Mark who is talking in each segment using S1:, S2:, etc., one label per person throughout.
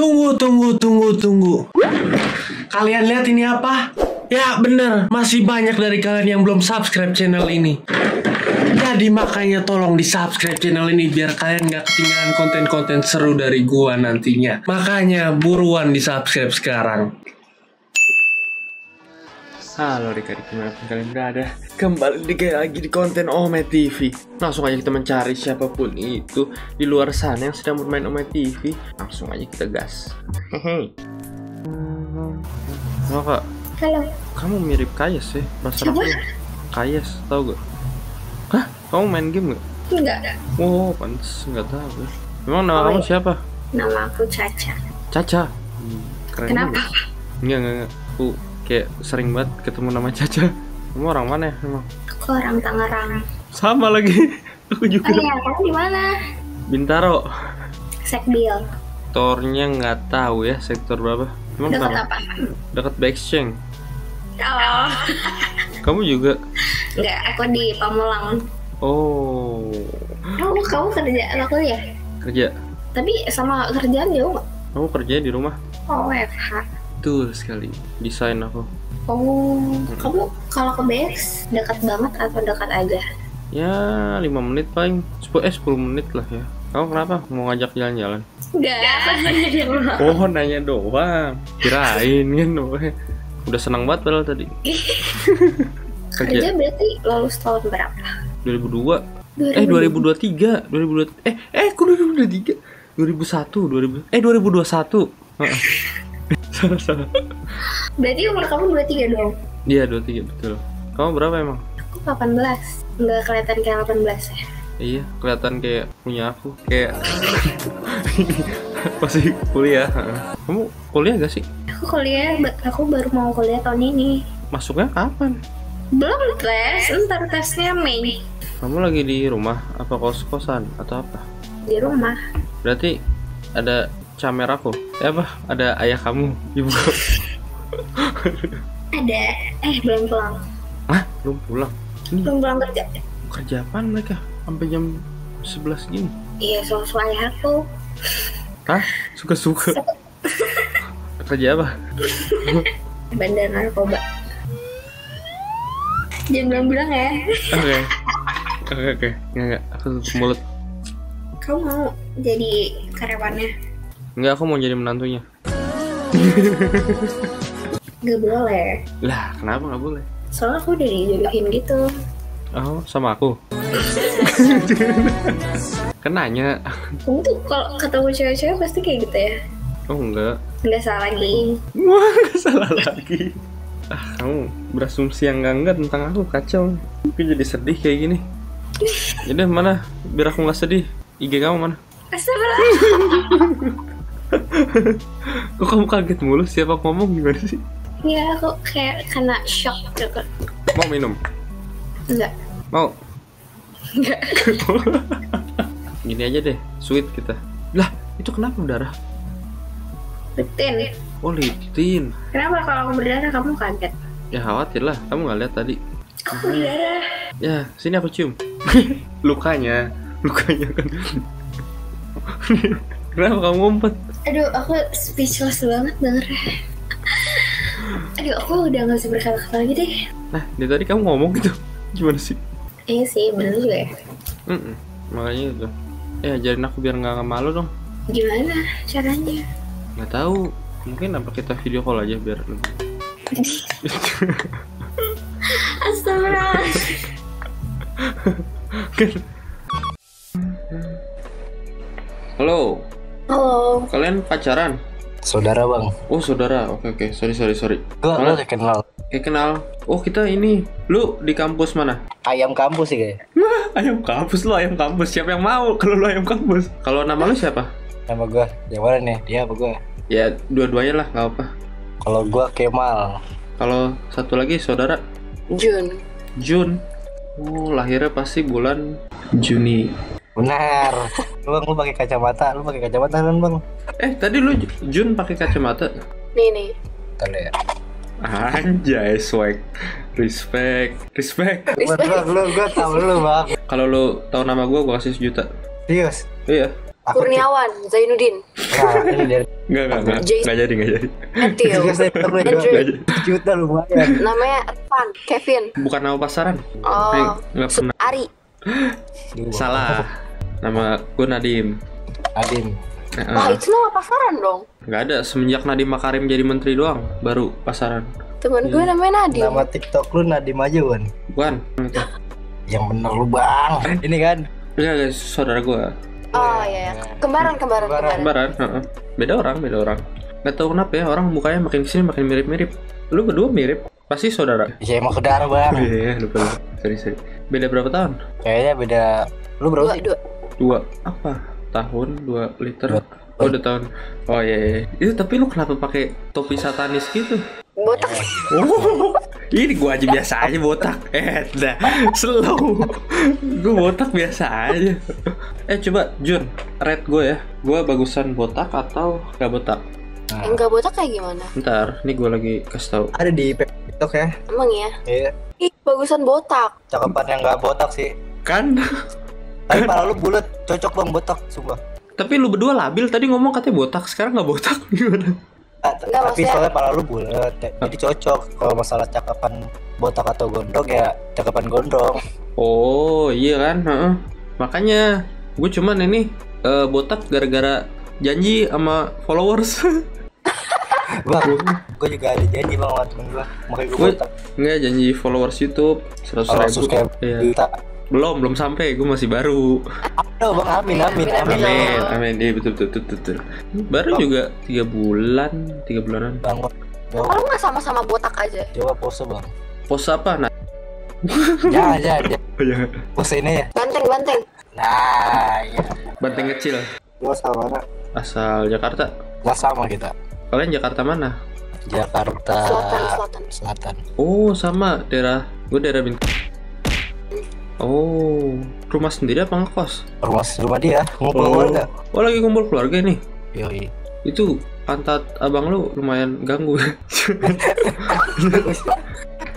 S1: Tunggu, tunggu, tunggu, tunggu. Kalian lihat ini apa? Ya bener, masih banyak dari kalian yang belum subscribe channel ini. Jadi makanya tolong di subscribe channel ini biar kalian nggak ketinggalan konten-konten seru dari gua nantinya. Makanya buruan di subscribe sekarang. Halo adik-adik di mana pun kalian berada Kembali di lagi di konten Ome TV Langsung aja kita mencari siapa pun itu Di luar sana yang sedang bermain Ome TV Langsung aja kita gas Hehe Halo kak,
S2: Halo,
S1: kamu mirip Kayes ya Bahasa
S2: Siapa?
S1: aku Kayes, tau gak? Hah? Kamu main game gak?
S2: enggak.
S1: Oh, pantes nggak tahu ya. Emang nama
S2: Oh,
S1: kamu
S2: iya.
S1: siapa?
S2: Nama aku Caca.
S1: Caca Hmm, Keren
S2: Kenapa?
S1: Enggak, enggak, enggak Aku kayak sering banget ketemu nama Caca Kamu orang mana ya emang?
S2: Aku orang Tangerang.
S1: Sama lagi. Aku
S2: Oh
S1: juga.
S2: iya, kamu di mana?
S1: Bintaro.
S2: Sekbil.
S1: Sektornya nggak tahu ya sektor berapa. Emang
S2: Dekat apa?
S1: Dekat Backchange.
S2: Oh,
S1: Kamu juga.
S2: enggak. Aku di Pamulang.
S1: Oh,
S2: Oh, kamu kerja aku ya?
S1: kerja.
S2: Tapi sama kerjaan jauh nggak?
S1: Kamu kerja di rumah?
S2: Oh, WFH.
S1: Betul sekali. Desain aku.
S2: Oh, kamu kalau ke BX dekat banget atau dekat aja?
S1: Ya, 5 menit paling. 10 eh 10 menit lah ya. Kamu kenapa? Mau ngajak jalan-jalan?
S2: Enggak, aku di rumah.
S1: Oh, nanya doang. Kirain kan. Udah senang banget padahal tadi.
S2: Kerja
S1: Kerja
S2: berarti lulus tahun berapa?
S1: 2002 Eh 2023 2002 Eh eh kok 2023 2001 2000 Eh 2021 Heeh. Salah salah
S2: Berarti umur kamu 23 dong?
S1: Iya 23 betul Kamu berapa emang?
S2: Aku 18. Enggak kelihatan kayak 18 ya?
S1: Iya kelihatan kayak punya aku Kayak Masih kuliah. Kamu kuliah gak sih?
S2: Aku kuliah, aku baru mau kuliah tahun ini.
S1: Masuknya kapan?
S2: Belum tes, ntar tesnya Mei
S1: Kamu lagi di rumah? Apa kos-kosan? Atau apa?
S2: di rumah.
S1: Berarti ada camer aku Eh apa? Ada ayah kamu Ibu kamu
S2: Ada, eh belum pulang,
S1: Hah? Belum pulang? Ini
S2: belum pulang kerja.
S1: kerja apaan mereka sampai jam 11 gini
S2: Iya, soal ayah aku.
S1: Hah? Suka-suka kerja apa?
S2: Bandar narkoba. Jangan bilang-bilang ya.
S1: Oke Oke oke Nggak nggak Aku tutup mulut
S2: Kamu mau jadi karyawannya?
S1: Nggak aku mau jadi menantunya
S2: Gak boleh.
S1: Lah kenapa nggak boleh?
S2: Soalnya aku udah dijodohin gitu.
S1: Oh sama aku Kenanya
S2: Kamu tuh kalau ketemu cewek-cewek pasti kayak gitu ya?
S1: Oh enggak
S2: Nggak salah lagi.
S1: Wah nggak salah lagi Ah kamu berasumsi yang enggak enggak tentang aku kacau Aku jadi sedih kayak gini Jadi mana biar aku nggak sedih IG kamu mana?
S2: Astagfirullah.
S1: Kok kamu kaget mulu? Siapa ngomong gimana sih?
S2: Iya, aku kayak kena shock gitu.
S1: Mau minum?
S2: Enggak.
S1: Mau?
S2: Enggak.
S1: Gini aja deh, sweet kita. Lah, itu kenapa berdarah?
S2: Rutin.
S1: Oh, litin.
S2: Kenapa kalau aku berdarah kamu kaget?
S1: Ya khawatir lah, kamu nggak lihat tadi.
S2: Aku berdarah.
S1: Ya, sini aku cium. lukanya, lukanya kan. kenapa kamu ngumpet?
S2: Aduh, aku speechless banget dengernya. Aduh, aku udah gak bisa berkata-kata lagi deh.
S1: Nah, dari tadi kamu ngomong gitu. Gimana sih?
S2: Iya sih, bener juga ya.
S1: Mm-mm, makanya itu. Eh, ajarin aku biar nggak malu dong.
S2: Gimana caranya?
S1: Nggak tahu. Mungkin apa kita video call aja biar lebih.
S2: Astagfirullah.
S1: Halo,
S2: Halo.
S1: kalian pacaran?
S3: Saudara bang,
S1: Oh, saudara. Oke, oke. Sorry, sorry, sorry.
S3: gua lu udah kenal
S1: Kayak kenal. Oh, kita ini. Lu di kampus mana?
S3: ayam kampus sih kayak.
S1: ayam kampus lo, ayam kampus. Siapa yang mau kalau lu ayam kampus? Kalau nama lu siapa?
S3: Nama gua, yang mana nih? Dia apa gua?
S1: Ya, dua-duanya lah, nggak apa.
S3: Kalau gua Kemal.
S1: Kalau satu lagi saudara
S2: Jun.
S1: Jun. Oh, lahirnya pasti bulan Juni.
S3: Benar. lu bang, lu pakai kacamata, lu pakai kacamata kan bang?
S1: Eh, tadi lu Jun pakai kacamata.
S2: Nih nih.
S3: Bentar ya.
S1: Anjay, swag. Respect, respect.
S3: Gua, gua, lu, gua tau lu bang.
S1: Kalau lu tahu nama gua, gua kasih sejuta.
S3: Serius.
S1: Iya.
S3: Aku
S2: Kurniawan Zainuddin.
S3: Nah, ini dari
S1: Enggak, enggak, enggak. Enggak jadi, enggak jadi.
S4: Andrew.
S3: dua juta lumayan.
S4: namanya Evan Kevin
S1: Bukan nama pasaran.
S4: oh
S1: Eh, Enggak pernah.
S4: Ari
S1: Salah. Nama gue Nadim.
S3: Adim.
S1: Heeh.
S4: wah itu nama pasaran dong
S1: Nggak ada semenjak Nadiem Makarim jadi menteri doang baru pasaran.
S4: temen gue namanya Nadim
S3: Nama TikTok lu Nadim aja Wan.
S1: Bukan.
S3: Yang bener lu bang. Ini kan.
S1: Iya guys, saudara gua.
S4: oh iya iya kembaran kembaran
S3: Kembaran.
S4: kembaran
S1: Kembaran, heeh. Beda orang, beda orang. Gak tahu kenapa ya orang mukanya makin ke sini makin mirip-mirip. Lu berdua mirip, pasti saudara.
S3: Ya emang saudara bang.
S1: iya, lupa lupa. Sorry, sorry. Beda berapa tahun?
S3: Kayaknya beda. Lu berapa
S4: dua
S3: sih?
S4: dua
S1: Dua apa? Tahun, dua liter.
S3: Dua.
S1: Oh, dua tahun. Oh iya, iya. Itu tapi lu kenapa pakai topi satanis gitu?
S4: botak
S1: Oh, ini gua aja biasa aja botak. Eh, dah, slow. gua botak biasa aja. Eh, coba Jun, rate gue ya. Gua bagusan botak atau gak botak?
S3: Nah,
S4: enggak botak kayak gimana
S1: Ntar, ini gua lagi kasih tahu.
S3: ada di TikTok ya.
S4: emang ya
S3: Iya.
S4: ih bagusan botak
S3: Cakapan yang nggak botak sih.
S1: Kan?
S3: Tapi pala lu bulat, cocok bang botak, sumpah.
S1: Tapi lu berdua labil tadi ngomong katanya botak, sekarang nggak botak gimana?
S3: Ah,
S4: Nggak,
S3: tapi
S4: maksudnya-
S3: soalnya pala lu bulat, ya- jadi cocok. Kalau masalah cakapan botak atau gondrong ya cakapan gondrong.
S1: Oh iya kan, heeh. Makanya gue cuman ini eh, botak gara-gara janji sama followers.
S3: Bang, gue juga ada janji bang sama temen gue, makanya gue botak.
S1: Nggak janji followers YouTube seratus
S3: Kalau
S1: ribu.
S3: subscribe
S1: Iya. Belum, belum sampai. Gue masih baru.
S3: Aduh bang, amin, amin, amin.
S1: Amin, amin. Iya betul, betul, betul, betul. Baru juga tiga bulan, tiga bulanan.
S3: Bang,
S4: kalau nggak sama-sama botak aja
S3: coba pose bang.
S1: Pos apa? Nah,
S3: Jangan, jangan, jangan.
S1: jangan.
S3: Pose ini ya.
S4: banteng banteng
S3: Nah, iya.
S1: Banteng kecil.
S3: Gue sama mana?
S1: Asal Jakarta.
S3: Gak sama kita.
S1: Kalian Jakarta mana?
S3: Jakarta
S4: selatan selatan
S3: Selatan.
S1: Oh, sama daerah. Gue daerah Bintang. Oh, rumah sendiri apa ngekos?
S3: Rumah rumah dia, ngumpul keluarga.
S1: Oh, lagi kumpul keluarga nih.
S3: Yoi.
S1: Itu pantat abang lu lumayan ganggu.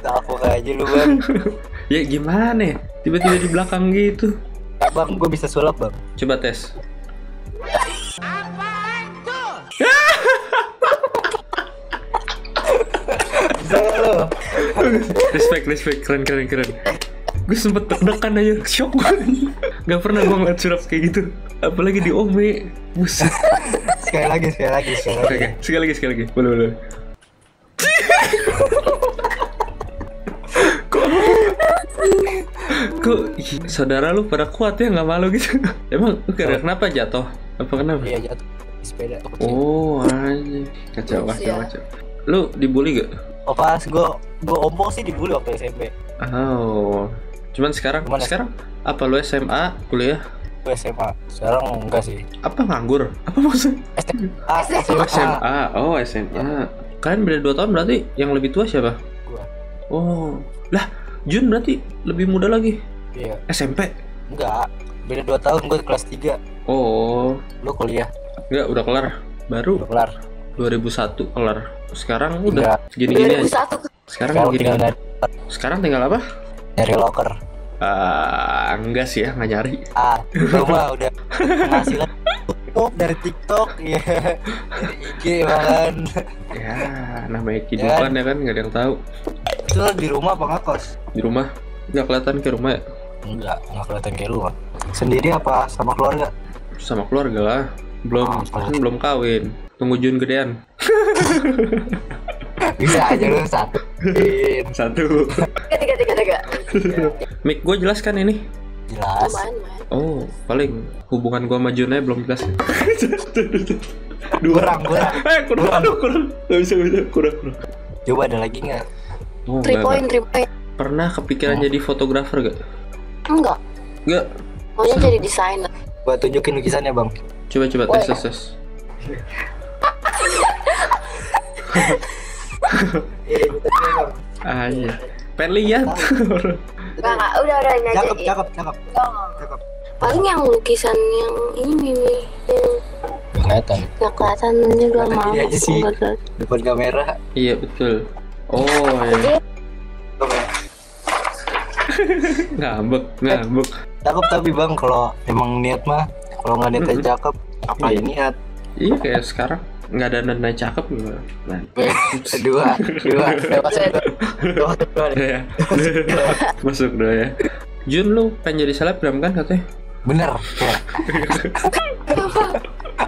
S3: Aku aja lu bang.
S1: ya gimana? ya? Tiba-tiba di belakang gitu.
S3: Bang, gue bisa sulap bang.
S1: Coba tes. Respect, respect, keren, keren, keren. Gue sempet deg-degan aja, shock gue. Gak pernah gue ngeliat sulap kayak gitu. Apalagi di Ome. Buset.
S3: Sekali lagi, sekali lagi, sekali lagi.
S1: Sekali lagi, sekali lagi. Boleh, boleh. Kok Kok saudara lu pada kuat ya nggak malu gitu? Emang lu kira kenapa jatuh? Apa kenapa?
S3: Iya jatuh sepeda.
S1: Oh, anjing. Kacau, kacau,
S4: Iya.
S1: kacau. Lu dibully gak?
S3: Oh pas gue gue ompong sih dibully waktu SMP.
S1: Oh. Cuman sekarang,
S3: Gimana?
S1: sekarang apa lu SMA, kuliah?
S3: Gue SMA. Sekarang enggak sih.
S1: Apa nganggur? Apa maksud?
S3: Ah,
S1: Oh, SMA. Oh, SMA. Kalian beda 2 tahun berarti yang lebih tua siapa?
S3: Gua.
S1: Oh. Lah, Jun berarti lebih muda lagi.
S3: Iya.
S1: SMP.
S3: Enggak. Beda 2 tahun gue kelas 3.
S1: Oh,
S3: Lu kuliah
S1: enggak udah kelar. Baru
S3: udah kelar.
S1: 2001 kelar. Sekarang udah gini-gini aja.
S4: 2001
S1: Sekarang
S3: Sekarang
S1: gini.
S3: tinggal
S1: Sekarang tinggal apa?
S3: Nyari locker.
S1: Ah, enggak sih ya, nggak nyari.
S3: Ah, mah udah penghasilan Oh, dari TikTok ya. Dari IG bahkan.
S1: Ya, namanya kehidupan ya kan, nggak ada yang tahu.
S3: Itu di rumah apa ngekos?
S1: Di rumah nggak kelihatan ke rumah ya?
S3: Enggak, enggak kelihatan kayak rumah. Sendiri apa sama keluarga?
S1: Sama keluarga lah. Belum,
S3: Oh,
S1: kan belum kawin. Tunggu Jun gedean.
S3: Bisa aja lu satu.
S1: Satu.
S4: tiga tiga tiga tiga
S1: Mic gue jelas kan ini?
S3: Jelas.
S4: lumayan lumayan
S1: Oh, paling hubungan gua sama Junnya belum jelas. Dua.
S3: Kurang, kurang.
S1: Eh, kurang, aduh, kurang. Gak bisa, bisa, kurang, kurang.
S3: Coba ada lagi nggak?
S1: Oh,
S4: three point three point
S1: Pernah kepikiran
S3: Oh.
S1: jadi fotografer gak?
S4: enggak
S1: Enggak.
S4: maunya jadi desainer
S3: Gua tunjukin lukisannya, Bang.
S1: Coba, coba, tes, tes, tes. Ah, iya. Pengen lihat.
S4: enggak enggak udah udah ini aja
S3: Cakep,
S4: Iya.
S3: cakep, cakep. Cakep.
S4: paling yang lukisan yang ini Mimi yang
S3: Kelihatan.
S4: nggak kelihatan juga
S3: Kelihatan
S4: mau
S3: aja sih.
S4: Betul.
S3: Depan kamera.
S1: iya, betul. Oh, iya.
S3: Coba.
S1: Ngambek, ngambek.
S3: Cakep tapi Bang kalau emang niat mah kalau nggak niatnya
S1: Mm-mm.
S3: cakep apa
S1: Iya.
S3: niat?
S1: Iya, kayak sekarang. Nggak ada nada cakep gimana? Nah,
S3: dua dua Saya masuk dua Dua, dua, dua.
S1: ya. Masuk dulu ya. Jun lu pengen jadi selebgram kan katanya?
S3: bener ya.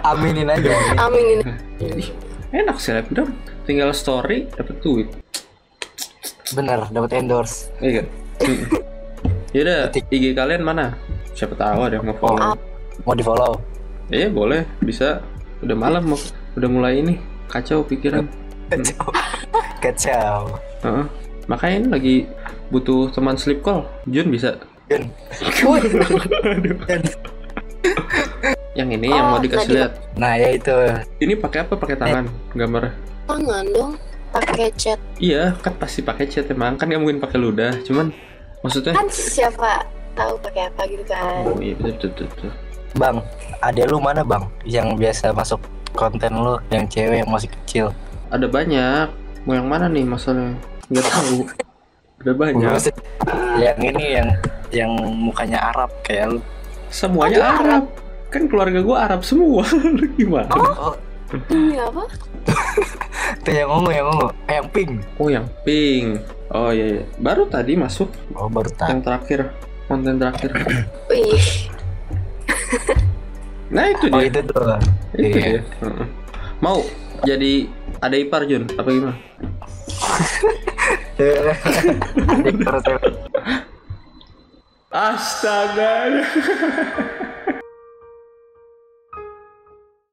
S3: aminin aja
S4: Amin ini.
S1: Ih, enak selebgram. Tinggal story dapat duit.
S3: bener dapat endorse
S1: Iya. Yaudah, IG kalian mana? Siapa tahu ada yang mau follow.
S3: mau di follow
S1: Iya boleh, bisa. Udah malam mau, udah mulai ini kacau pikiran.
S3: kacau kacau
S1: Heeh. Makanya ini lagi butuh teman sleep call. Jun bisa.
S3: Jun.
S1: Yang ini yang mau
S4: Oh,
S1: dikasih lihat.
S3: nah ya itu
S1: Ini pakai apa? Pakai tangan gambarnya.
S4: Tangan dong. Pakai chat.
S1: Iya, kan pasti pakai chat emang. Kan nggak mungkin pakai ludah. Cuman maksudnya
S4: Kan siapa tahu pakai apa gitu kan.
S1: Oh iya betul betul betul. betul.
S3: bang ada lu mana bang yang biasa masuk konten lu yang cewek yang masih kecil
S1: Ada banyak. Mau yang mana nih masalahnya? Nggak tahu. Ada banyak.
S3: Maksud- yang ini yang yang mukanya Arab kayak lu
S1: Semuanya Arab. Kan keluarga gua Arab semua. Lu Gimana?
S3: oh
S4: Ini apa?
S3: itu yang ungu yang ungu eh, yang pink
S1: Oh yang pink. Oh iya, iya. Baru tadi masuk
S3: oh baru tahu
S1: yang terakhir. Konten terakhir.
S4: Wih,
S1: Nah itu
S3: oh
S1: dia.
S3: itu tuh
S1: Itu
S3: Iya.
S1: dia. Mau jadi ada ipar Jun apa gimana? Astaga.